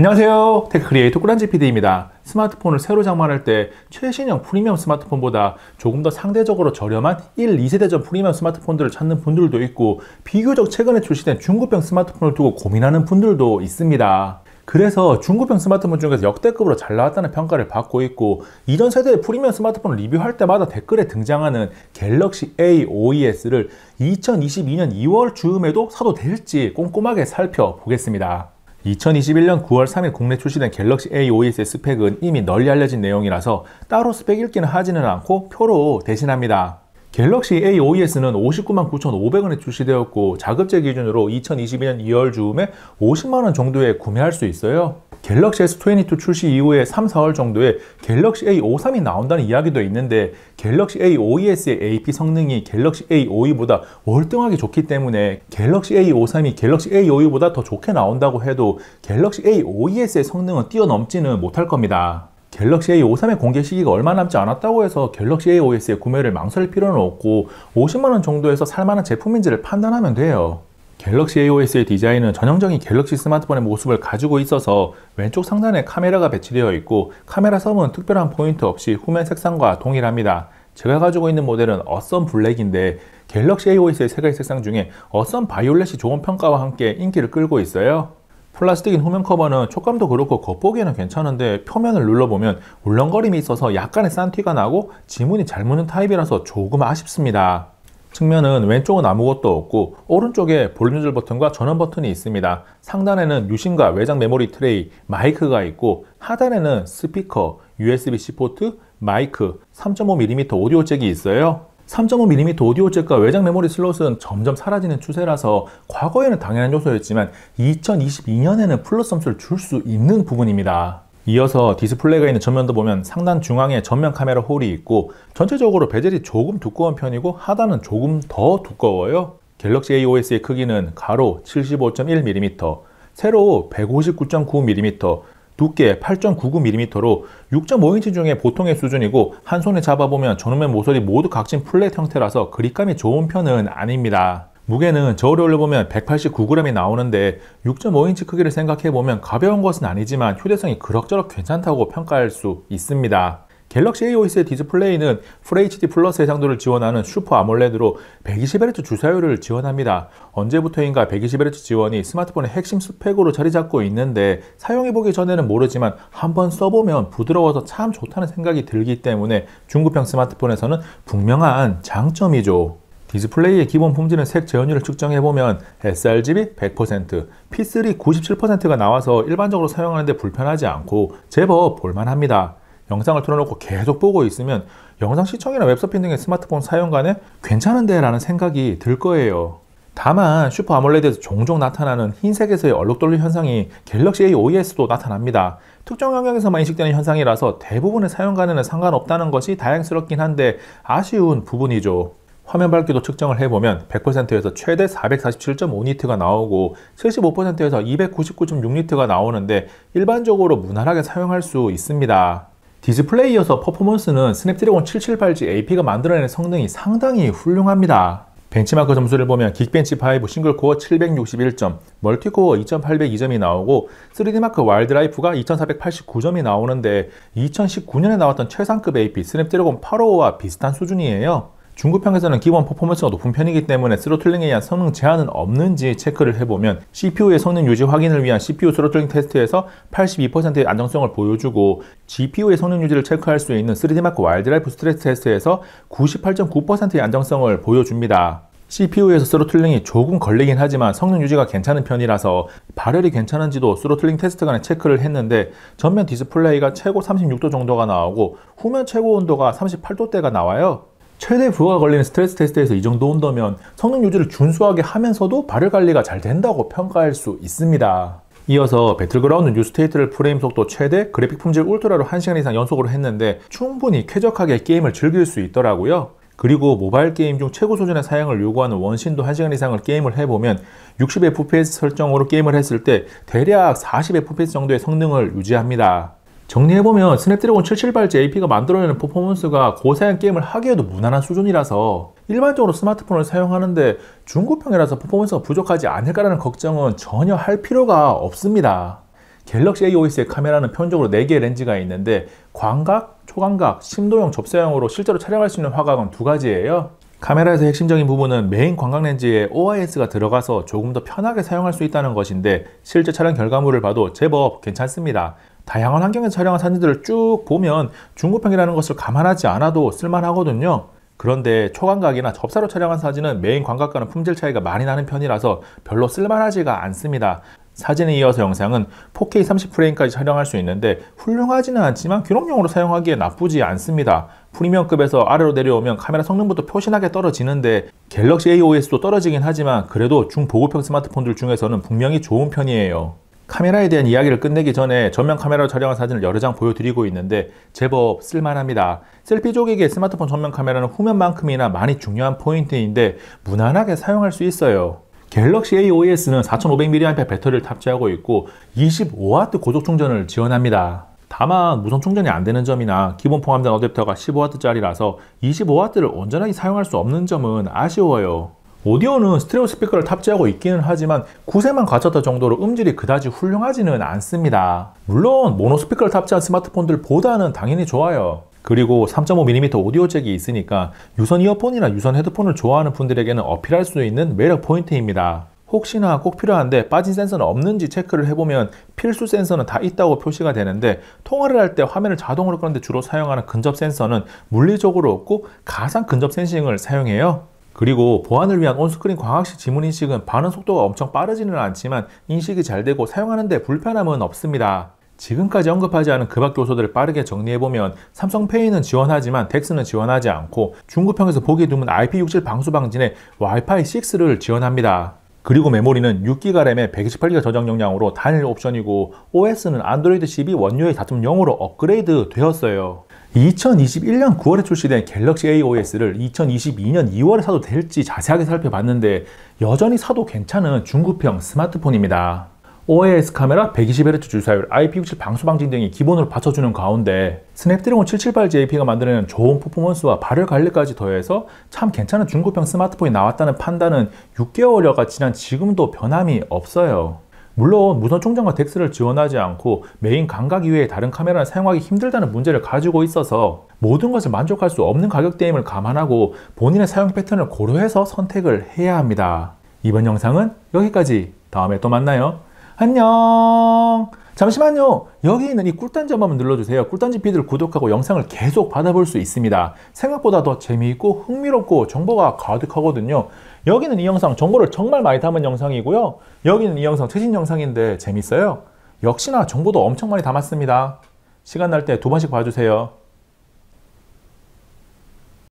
안녕하세요. 테크 크리에이터 꾸란지 PD입니다. 스마트폰을 새로 장만할 때 최신형 프리미엄 스마트폰보다 조금 더 상대적으로 저렴한 1, 2세대 전 프리미엄 스마트폰들을 찾는 분들도 있고 비교적 최근에 출시된 중급형 스마트폰을 두고 고민하는 분들도 있습니다. 그래서 중급형 스마트폰 중에서 역대급으로 잘 나왔다는 평가를 받고 있고 이전 세대의 프리미엄 스마트폰을 리뷰할 때마다 댓글에 등장하는 갤럭시 A52S를 2022년 2월 즈음에도 사도 될지 꼼꼼하게 살펴보겠습니다. 2021년 9월 3일 국내 출시된 갤럭시 A52S의 스펙은 이미 널리 알려진 내용이라서 따로 스펙 읽기는 하지는 않고 표로 대신합니다. 갤럭시 A52S는 59만 9,500원에 출시되었고 자급제 기준으로 2022년 2월 즈음에 50만원 정도에 구매할 수 있어요. 갤럭시 S22 출시 이후에 3, 4월 정도에 갤럭시 A53이 나온다는 이야기도 있는데 갤럭시 A52S의 AP 성능이 갤럭시 A52보다 월등하게 좋기 때문에 갤럭시 A53이 갤럭시 A52보다 더 좋게 나온다고 해도 갤럭시 A52S의 성능은 뛰어넘지는 못할 겁니다. 갤럭시 A53의 공개 시기가 얼마 남지 않았다고 해서 갤럭시 A52S의 구매를 망설일 필요는 없고 50만원 정도에서 살만한 제품인지를 판단하면 돼요. 갤럭시 A52S의 디자인은 전형적인 갤럭시 스마트폰의 모습을 가지고 있어서 왼쪽 상단에 카메라가 배치되어 있고 카메라 섬은 특별한 포인트 없이 후면 색상과 동일합니다. 제가 가지고 있는 모델은 Awesome Black인데 갤럭시 A52S의 세 가지 색상 중에 Awesome Violet이 좋은 평가와 함께 인기를 끌고 있어요. 플라스틱인 후면 커버는 촉감도 그렇고 겉보기에는 괜찮은데 표면을 눌러보면 울렁거림이 있어서 약간의 싼 티가 나고 지문이 잘 묻는 타입이라서 조금 아쉽습니다. 측면은 왼쪽은 아무것도 없고 오른쪽에 볼륨 조절 버튼과 전원 버튼이 있습니다. 상단에는 유심과 외장 메모리 트레이, 마이크가 있고 하단에는 스피커, USB-C 포트, 마이크, 3.5mm 오디오 잭이 있어요. 3.5mm 오디오 잭과 외장 메모리 슬롯은 점점 사라지는 추세라서 과거에는 당연한 요소였지만 2022년에는 플러스 점수를 줄 수 있는 부분입니다. 이어서 디스플레이가 있는 전면도 보면 상단 중앙에 전면 카메라 홀이 있고 전체적으로 베젤이 조금 두꺼운 편이고 하단은 조금 더 두꺼워요. 갤럭시 A52S의 크기는 가로 75.1mm, 세로 159.9mm, 두께 8.99mm로 6.5인치 중에 보통의 수준이고 한 손에 잡아보면 전후면 모서리 모두 각진 flat 형태라서 그립감이 좋은 편은 아닙니다. 무게는 저울에 올려보면 189g이 나오는데 6.5인치 크기를 생각해보면 가벼운 것은 아니지만 휴대성이 그럭저럭 괜찮다고 평가할 수 있습니다. 갤럭시 A52S의 디스플레이는 FHD 플러스 해상도를 지원하는 슈퍼 아몰레드로 120Hz 주사율을 지원합니다. 언제부터인가 120Hz 지원이 스마트폰의 핵심 스펙으로 자리 잡고 있는데 사용해보기 전에는 모르지만 한번 써보면 부드러워서 참 좋다는 생각이 들기 때문에 중급형 스마트폰에서는 분명한 장점이죠. 디스플레이의 기본 품질은 색 재현율을 측정해보면 sRGB 100%, P3 97%가 나와서 일반적으로 사용하는데 불편하지 않고 제법 볼만합니다. 영상을 틀어놓고 계속 보고 있으면 영상 시청이나 웹서핑 등의 스마트폰 사용 간에 괜찮은데 라는 생각이 들 거예요. 다만 슈퍼 아몰레드에서 종종 나타나는 흰색에서의 얼룩덜룩 현상이 갤럭시 A52S도 나타납니다. 특정 영역에서만 인식되는 현상이라서 대부분의 사용간에는 상관없다는 것이 다행스럽긴 한데 아쉬운 부분이죠. 화면 밝기도 측정을 해보면 100%에서 최대 447.5니트가 나오고 75%에서 299.6니트가 나오는데 일반적으로 무난하게 사용할 수 있습니다. 디스플레이여서 퍼포먼스는 스냅드래곤 778G AP가 만들어내는 성능이 상당히 훌륭합니다. 벤치마크 점수를 보면 긱벤치 5 single core 761점, multi core 2802점이 나오고 3D마크 와일드라이프가 2489점이 나오는데 2019년에 나왔던 최상급 AP 스냅드래곤 855와 비슷한 수준이에요. 중급형에서는 기본 퍼포먼스가 높은 편이기 때문에 throttling에 의한 성능 제한은 없는지 체크를 해보면 CPU의 성능 유지 확인을 위한 CPU throttling 테스트에서 82%의 안정성을 보여주고 GPU의 성능 유지를 체크할 수 있는 3D마크 와일드라이프 스트레스 테스트에서 98.9%의 안정성을 보여줍니다. CPU에서 throttling이 조금 걸리긴 하지만 성능 유지가 괜찮은 편이라서 발열이 괜찮은지도 throttling 테스트 간에 체크를 했는데 전면 디스플레이가 최고 36도 정도가 나오고 후면 최고 온도가 38도대가 나와요. 최대 부하가 걸리는 스트레스 테스트에서 이 정도 온도면 성능 유지를 준수하게 하면서도 발열 관리가 잘 된다고 평가할 수 있습니다. 이어서 배틀그라운드 뉴스테이트를 프레임 속도 최대, 그래픽 품질 울트라로 1시간 이상 연속으로 했는데 충분히 쾌적하게 게임을 즐길 수 있더라고요. 그리고 모바일 게임 중 최고 수준의 사양을 요구하는 원신도 1시간 이상을 게임을 해보면 60fps 설정으로 게임을 했을 때 대략 40fps 정도의 성능을 유지합니다. 정리해보면 스냅드래곤 778G AP가 만들어내는 퍼포먼스가 고사양 게임을 하기에도 무난한 수준이라서 일반적으로 스마트폰을 사용하는데 중급형이라서 퍼포먼스가 부족하지 않을까라는 걱정은 전혀 할 필요가 없습니다. 갤럭시 A52S의 카메라는 표면적으로 4개의 렌즈가 있는데 광각, 초광각, 심도형, 접사형으로 실제로 촬영할 수 있는 화각은 두 가지예요. 카메라에서 핵심적인 부분은 메인 광각 렌즈에 OIS가 들어가서 조금 더 편하게 사용할 수 있다는 것인데 실제 촬영 결과물을 봐도 제법 괜찮습니다. 다양한 환경에서 촬영한 사진들을 쭉 보면 중급형이라는 것을 감안하지 않아도 쓸만하거든요. 그런데 초광각이나 접사로 촬영한 사진은 메인 광각과는 품질 차이가 많이 나는 편이라서 별로 쓸만하지가 않습니다. 사진에 이어서 영상은 4K 30프레임까지 촬영할 수 있는데 훌륭하지는 않지만 기록용으로 사용하기에 나쁘지 않습니다. 프리미엄급에서 아래로 내려오면 카메라 성능부터 표시나게 떨어지는데 갤럭시 A52S도 떨어지긴 하지만 그래도 중보급형 스마트폰들 중에서는 분명히 좋은 편이에요. 카메라에 대한 이야기를 끝내기 전에 전면 카메라로 촬영한 사진을 여러 장 보여드리고 있는데 제법 쓸만합니다. 셀피족에게 스마트폰 전면 카메라는 후면만큼이나 많이 중요한 포인트인데 무난하게 사용할 수 있어요. 갤럭시 A5S는 4500mAh 배터리를 탑재하고 있고 25W 고속 충전을 지원합니다. 다만 무선 충전이 안 되는 점이나 기본 포함된 어댑터가 15W짜리라서 25W를 온전하게 사용할 수 없는 점은 아쉬워요. 오디오는 스테레오 스피커를 탑재하고 있기는 하지만 9세만 갖췄다 정도로 음질이 그다지 훌륭하지는 않습니다. 물론 모노 스피커를 탑재한 스마트폰들보다는 당연히 좋아요. 그리고 3.5mm 오디오 잭이 있으니까 유선 이어폰이나 유선 헤드폰을 좋아하는 분들에게는 어필할 수 있는 매력 포인트입니다. 혹시나 꼭 필요한데 빠진 센서는 없는지 체크를 해보면 필수 센서는 다 있다고 표시가 되는데 통화를 할 때 화면을 자동으로 끄는데 주로 사용하는 근접 센서는 물리적으로 없고 가상 근접 sensing을 사용해요. 그리고 보안을 위한 on-screen 광학식 지문 인식은 반응 속도가 엄청 빠르지는 않지만 인식이 잘 되고 사용하는데 불편함은 없습니다. 지금까지 언급하지 않은 그밖 요소들을 빠르게 정리해보면 삼성페이는 지원하지만 DeX는 지원하지 않고 중급형에서 보기 드문 IP67 방수 방진에 와이파이 6를 지원합니다. 그리고 메모리는 6기가 램에 128기가 저장 용량으로 단일 옵션이고 OS는 안드로이드 12 One UI 4.0으로 업그레이드 되었어요. 2021년 9월에 출시된 갤럭시 A52S를 2022년 2월에 사도 될지 자세하게 살펴봤는데 여전히 사도 괜찮은 중급형 스마트폰입니다. OIS 카메라, 120Hz 주사율, IP67 방수 방진 등이 기본으로 받쳐주는 가운데 스냅드래곤 778G AP가 만드는 좋은 퍼포먼스와 발열 관리까지 더해서 참 괜찮은 중급형 스마트폰이 나왔다는 판단은 6개월여가 지난 지금도 변함이 없어요. 물론 무선 충전과 DeX를 지원하지 않고 메인 광각 이외에 다른 카메라를 사용하기 힘들다는 문제를 가지고 있어서 모든 것을 만족할 수 없는 가격대임을 감안하고 본인의 사용 패턴을 고려해서 선택을 해야 합니다. 이번 영상은 여기까지. 다음에 또 만나요. 안녕. 잠시만요. 여기 있는 이 꿀단지 한번 눌러주세요. 꿀단지 PD를 구독하고 영상을 계속 받아볼 수 있습니다. 생각보다 더 재미있고 흥미롭고 정보가 가득하거든요. 여기는 이 영상 정보를 정말 많이 담은 영상이고요. 여기는 이 영상 최신 영상인데 재밌어요. 역시나 정보도 엄청 많이 담았습니다. 시간 날 때 두 번씩 봐주세요.